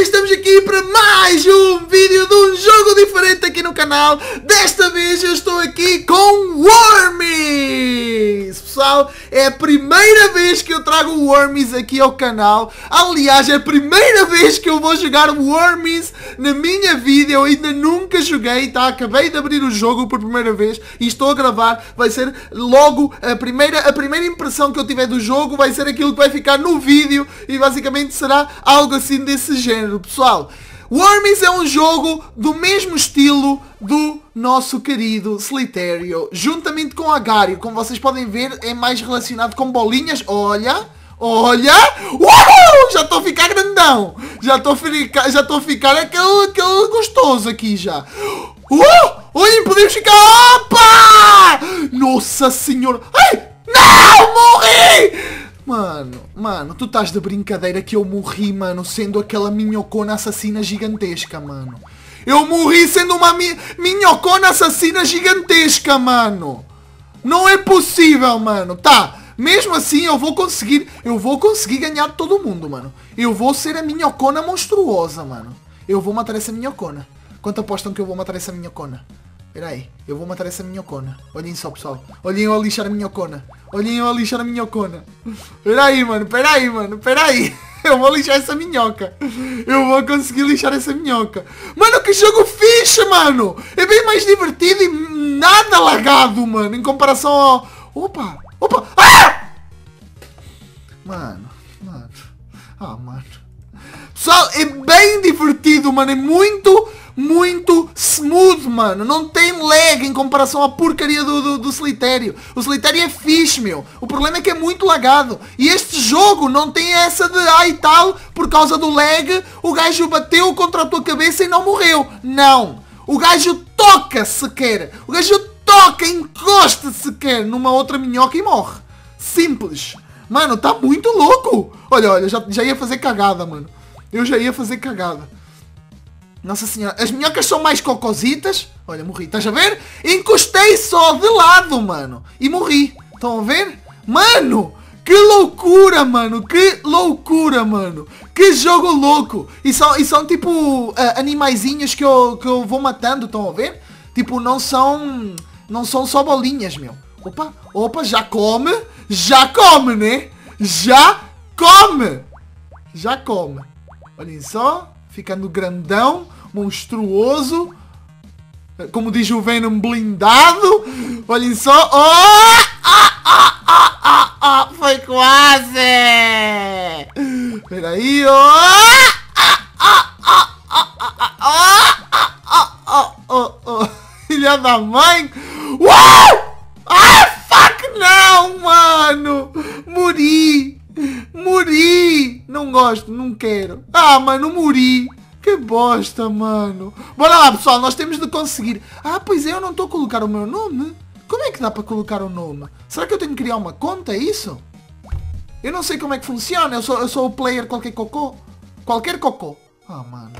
estamos aqui para mais um vídeo de um jogo diferente aqui no canal. Desta vez eu estou aqui com Wormies. Pessoal, é a primeira vez que eu trago Wormies aqui ao canal. Aliás, é a primeira vez que eu vou jogar Wormies na minha vida. Eu ainda nunca joguei, tá? Acabei de abrir o jogo por primeira vez e estou a gravar. Vai ser logo a primeira, a primeira impressão que eu tiver do jogo. Vai ser aquilo que vai ficar no vídeo e basicamente será algo assim desse género, pessoal. Worms é um jogo do mesmo estilo do nosso querido Slitério, juntamente com Agario. Como vocês podem ver, é mais relacionado com bolinhas. Olha, olha, já estou a ficar grandão. Já estou a ficar, já estou a ficar aquele, aquele gostoso aqui já. Uh! Olhem, podemos ficar... Opa! Nossa senhora! Ai! Não! Morri! Mano, mano, tu estás de brincadeira que eu morri, mano, sendo aquela minhocona assassina gigantesca, mano. Eu morri sendo uma mi minhocona assassina gigantesca, mano. Não é possível, mano. Tá, mesmo assim eu vou conseguir, eu vou conseguir ganhar todo mundo, mano. Eu vou ser a minhocona monstruosa, mano. Eu vou matar essa minhocona. Quanto apostam que eu vou matar essa minhocona? Espera aí, eu vou matar essa minhocona. Olhem só, pessoal. Olhem eu a lixar a minhocona. Olhem eu a lixar a minhocona. Espera aí, mano. Espera aí, mano. Espera aí. Eu vou lixar essa minhoca. Eu vou conseguir lixar essa minhoca. Mano, que jogo fixe, mano. É bem mais divertido e nada lagado, mano. Em comparação ao... Opa. Opa. Ah! Mano. Mano. Ah, mano. Pessoal, é bem divertido, mano. É muito muito smooth, mano. Não tem lag em comparação à porcaria do, do, do. O Solitário é fixe, meu. O problema é que é muito lagado. E este jogo não tem essa de ai ah, tal, por causa do lag, o gajo bateu contra a tua cabeça e não morreu. Não. O gajo toca sequer. O gajo toca, encosta sequer numa outra minhoca e morre. Simples. Mano, tá muito louco. Olha, olha, já, já ia fazer cagada, mano. Eu já ia fazer cagada. Nossa senhora, as minhocas são mais cocositas. Olha, morri, estás a ver? Encostei só de lado, mano. E morri. Estão a ver? Mano, que loucura, mano. Que loucura, mano. Que jogo louco. E são, e são tipo uh, animaizinhos que eu, que eu vou matando, estão a ver? Tipo, não são... Não são só bolinhas, meu. Opa, opa, já come. Já come, né? Já come. Já come. Olhem só ficando grandão, monstruoso. Como diz o Venom, blindado. Olhem só. Oh! Ah, ah, ah, ah, ah, foi quase! Peraí, ó! Filha da mãe! Uau! Ah, fuck não, mano! Morri! Muri! Não gosto, não quero. Ah, mano, Muri! Que bosta, mano. Bora lá, pessoal, nós temos de conseguir. Ah, pois é, eu não estou a colocar o meu nome. Como é que dá para colocar o nome? Será que eu tenho que criar uma conta, é isso? Eu não sei como é que funciona, eu sou, eu sou o player qualquer cocô. Qualquer cocô. Ah, mano.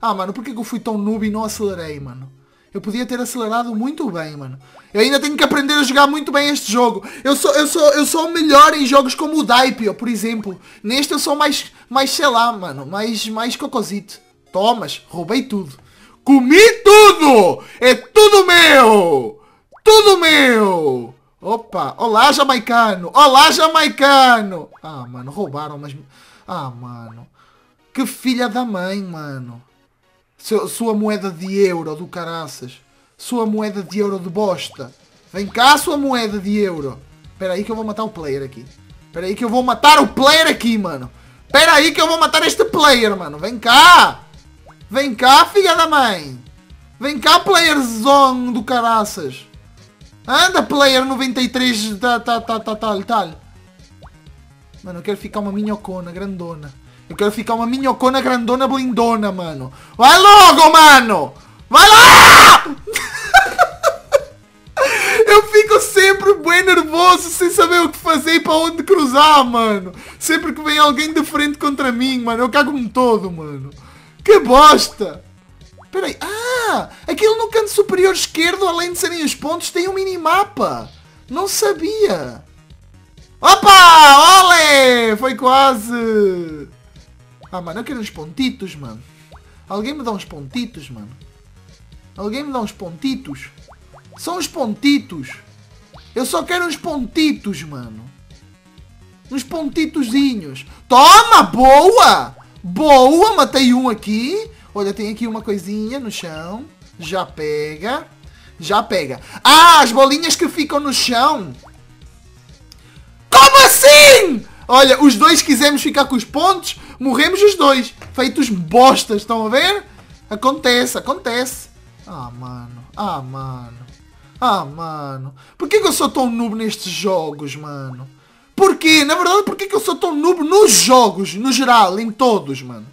Ah, mano, por que eu fui tão noob e não acelerei, mano? Eu podia ter acelerado muito bem, mano. Eu ainda tenho que aprender a jogar muito bem este jogo. Eu sou, eu sou, eu sou melhor em jogos como o Daipio, por exemplo. Neste eu sou mais, mais sei lá, mano. Mais, mais cocosito. Tomas, roubei tudo. Comi tudo! É tudo meu! Tudo meu! Opa, olá jamaicano! Olá jamaicano! Ah, mano, roubaram, mas... Ah, mano. Que filha da mãe, mano sua moeda de euro do caraças. Sua moeda de euro de bosta. Vem cá, sua moeda de euro. Espera aí que eu vou matar o player aqui. Espera aí que eu vou matar o player aqui, mano. Espera aí que eu vou matar este player, mano. Vem cá. Vem cá, filha da mãe. Vem cá, player zone do caraças. Anda, player 93 tal, tal, tal, tal, tal, tal. Mano, eu quero ficar uma minhocona, grandona. Eu quero ficar uma minhocona grandona blindona, mano. Vai logo, mano! Vai lá! Eu fico sempre bem nervoso, sem saber o que fazer e para onde cruzar, mano. Sempre que vem alguém de frente contra mim, mano, eu cago-me todo, mano. Que bosta! Espera aí. Ah! Aquilo no canto superior esquerdo, além de serem os pontos, tem um minimapa. Não sabia. Opa! Olé! Foi quase! Ah, mano, eu quero uns pontitos, mano. Alguém me dá uns pontitos, mano. Alguém me dá uns pontitos. São os pontitos. Eu só quero uns pontitos, mano. Uns pontitozinhos. Toma, boa! Boa, matei um aqui. Olha, tem aqui uma coisinha no chão. Já pega. Já pega. Ah, as bolinhas que ficam no chão. Como assim? Olha, os dois quisemos ficar com os pontos, morremos os dois. Feitos bostas, estão a ver? Acontece, acontece. Ah, mano. Ah, mano. Ah, mano. Por que, que eu sou tão noob nestes jogos, mano? Porquê? Na verdade, por que, que eu sou tão noob nos jogos, no geral, em todos, mano?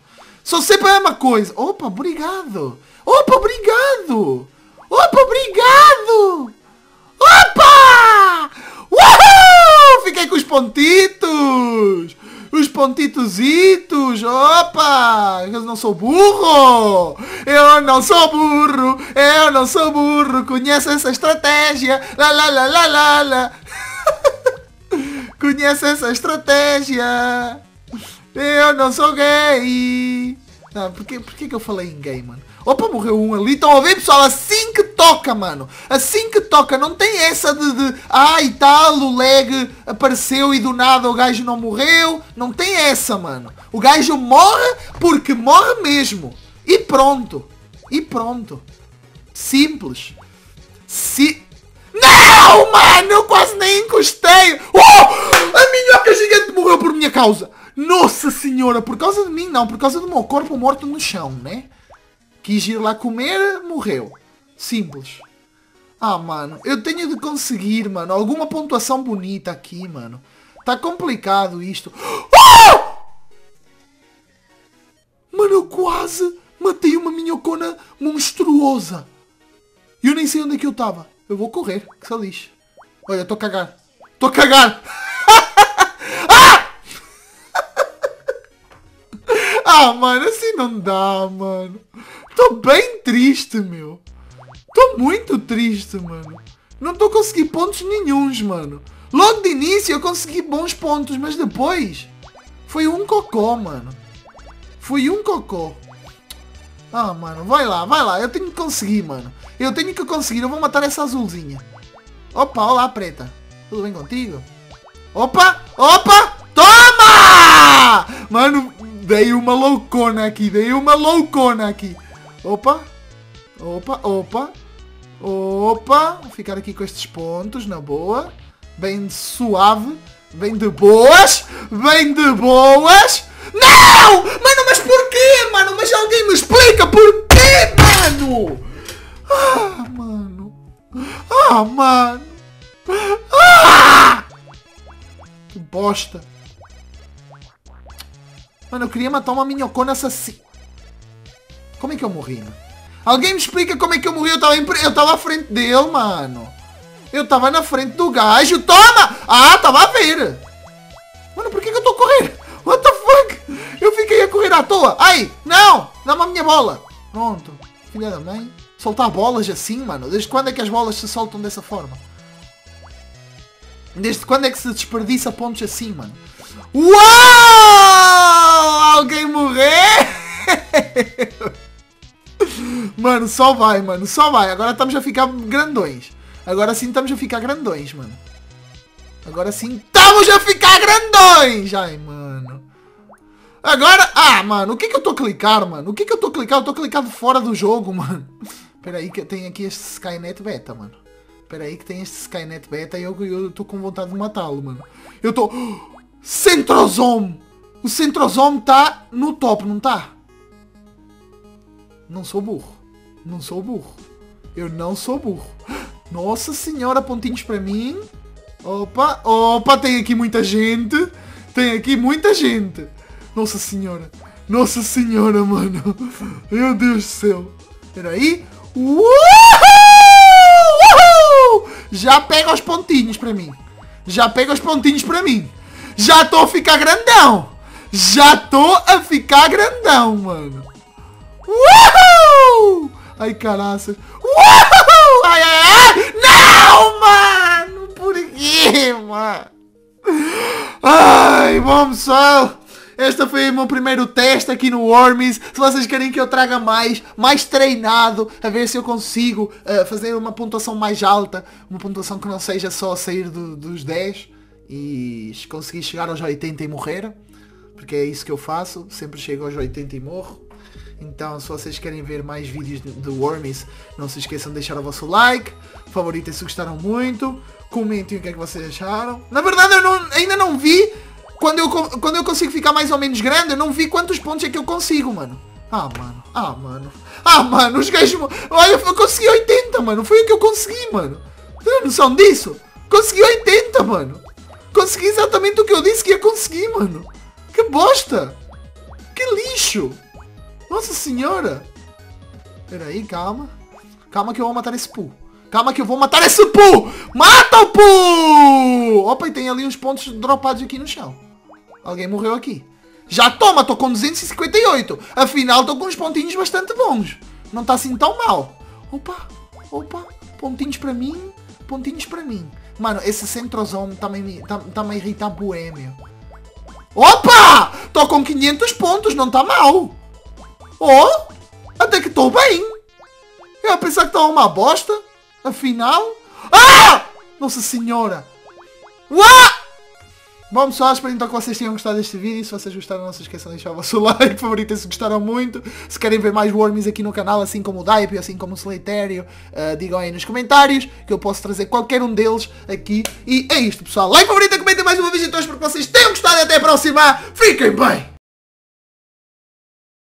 Sou sempre a mesma coisa. Opa, obrigado. Opa, obrigado. Opa, obrigado. Opa! Uhul! Fiquei com os pontitos. Os pontitositos. Opa! Eu não sou burro. Eu não sou burro. Eu não sou burro. Conhece essa estratégia. Lá, lá, lá, lá, lá, lá. Conhece essa estratégia. Eu não sou gay. Não, por que, que, eu falei em gay, mano? Opa, morreu um ali. Estão a ver, pessoal? Assim que toca, mano. Assim que toca. Não tem essa de, de ah, e tal, o leg apareceu e do nada o gajo não morreu. Não tem essa, mano. O gajo morre porque morre mesmo. E pronto. E pronto. Simples. Si... Não, mano! Eu quase nem encostei! Oh! A minhoca gigante morreu por minha causa! Nossa senhora! Por causa de mim, não. Por causa do meu corpo morto no chão, né? Quis ir lá comer, morreu. Simples. Ah, mano, eu tenho de conseguir, mano, alguma pontuação bonita aqui, mano. Tá complicado isto. Oh! Mano, eu quase matei uma minhocona monstruosa. E eu nem sei onde é que eu tava. Eu vou correr, que se lixe. Olha, tô a cagar. Tô a cagar! mano, assim não dá, mano. Tô bem triste, meu. Tô muito triste, mano. Não tô conseguindo pontos nenhums, mano. Logo de início eu consegui bons pontos, mas depois foi um cocô, mano. Foi um cocô. Ah, mano, vai lá, vai lá. Eu tenho que conseguir, mano. Eu tenho que conseguir. Eu vou matar essa azulzinha. Opa, olá, preta. Tudo bem contigo? Opa, opa, dei uma loucona aqui, dei uma loucona aqui. Opa. Opa, opa. Opa. Vou ficar aqui com estes pontos, na boa. Bem suave. Bem de boas. Bem de boas. Não! Mano, mas porquê, mano? Mas alguém me explica porquê, mano? Ah, mano. Ah, mano. Ah! Que bosta. Mano, eu queria matar uma minhocona assassina. Como é que eu morri, mano? Alguém me explica como é que eu morri? Eu tava, eu tava à frente dele, mano. Eu tava na frente do gajo. Toma! Ah, tava a ver. Mano, por que, que eu tô correndo? What the fuck? Eu fiquei a correr à toa. Ai, não! Dá-me a minha bola. Pronto. Filha da mãe. Soltar bolas assim, mano? Desde quando é que as bolas se soltam dessa forma? Desde quando é que se desperdiça pontos assim, mano? Uau! Alguém morreu? Mano, só vai, mano. Só vai. Agora estamos a ficar grandões. Agora sim estamos a ficar grandões, mano. Agora sim estamos a ficar grandões. Ai, mano. Agora... Ah, mano. O que que eu tô a clicar, mano? O que que eu tô a clicar? Eu tô clicado fora do jogo, mano. Espera aí que tem aqui este Skynet Beta, mano. Espera aí que tem este Skynet Beta e eu, tô com vontade de matá-lo, mano. Eu tô... Centrozome! O Centrozome tá no top, não tá? Não sou burro. Não sou burro. Eu não sou burro. Nossa senhora, pontinhos para mim. Opa, opa, tem aqui muita gente. Tem aqui muita gente. Nossa senhora. Nossa senhora, mano. Meu Deus do céu. Peraí. Uhul! Uhul! Já pega os pontinhos para mim. Já pega os pontinhos para mim. Já tô a ficar grandão. Já tô a ficar grandão, mano. Uhul! Ai, caraça. Uhul! Ai, ai, ai! Não, mano! Por quê, mano? Ai, bom pessoal, Este foi o meu primeiro teste aqui no Wormies. Se vocês querem que eu traga mais, mais treinado, a ver se eu consigo uh, fazer uma pontuação mais alta, uma pontuação que não seja só sair do, dos 10 e conseguir chegar aos 80 e morrer, porque é isso que eu faço, sempre chego aos 80 e morro. Então, se vocês querem ver mais vídeos de, de Wormies, não se esqueçam de deixar o vosso like, favoritem se gostaram muito, comentem o que é que vocês acharam. Na verdade, eu não, ainda não vi quando eu, quando eu consigo ficar mais ou menos grande, eu não vi quantos pontos é que eu consigo, mano. Ah, mano. Ah, mano. Ah, mano, os gajos... Olha, eu consegui 80, mano. Foi o que eu consegui, mano. Tem noção disso? Consegui 80, mano. Consegui exatamente o que eu disse que ia conseguir, mano. Bosta. Que lixo. Nossa senhora. Pera aí, calma. Calma que eu vou matar esse Poo. Calma que eu vou matar esse Poo. Mata o Poo. Opa, e tem ali uns pontos dropados aqui no chão. Alguém morreu aqui. Já toma, tô com 258. Afinal, tô com uns pontinhos bastante bons. Não tá assim tão mal. Opa, opa, pontinhos para mim, pontinhos para mim. Mano, esse centrozone tá-me tá, tá a irritar boêmio. Opa! Tô com 500 pontos, não tá mal. Oh, até que tô bem. Eu ia pensar que tava uma bosta. Afinal... Ah! Nossa senhora. Uau! Bom pessoal, espero então que vocês tenham gostado deste vídeo. Se vocês gostaram, não se esqueçam de deixar o vosso like favorito se gostaram muito. Se querem ver mais Wormies aqui no canal, assim como o Daipe, assim como o Solitário, uh, digam aí nos comentários que eu posso trazer qualquer um deles aqui. E é isto pessoal. Like favorito, comentem mais uma vez então espero que vocês tenham gostado e até a próxima. Fiquem bem!